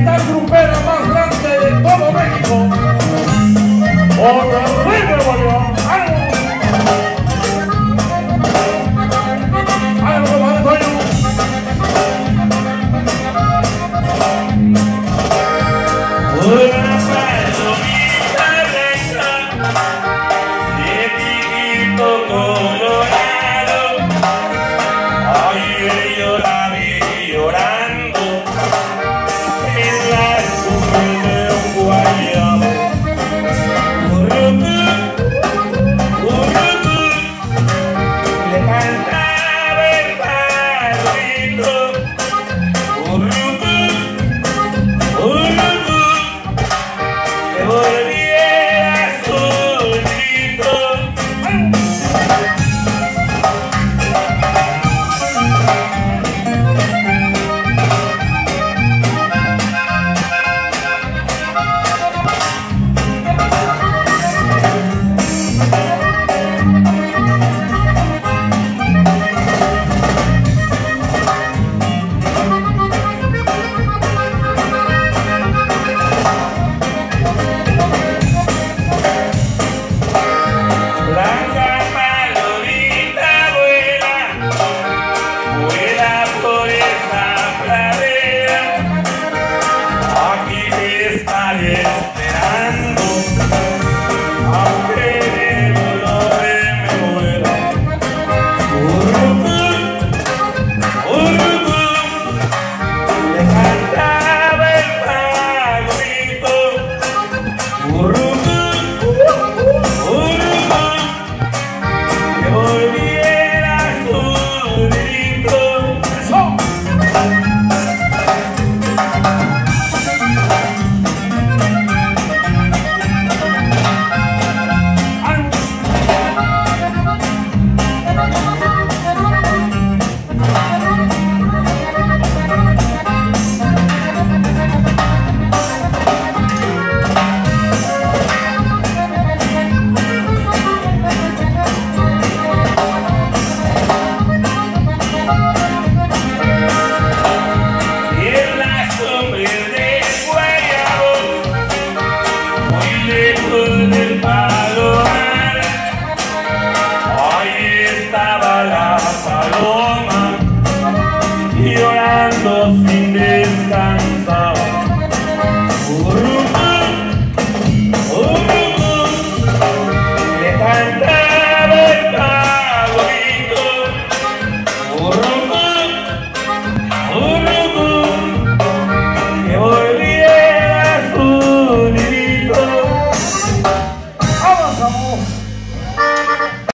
orquesta grupera más grande de todo México. Otra llorando sin descansar.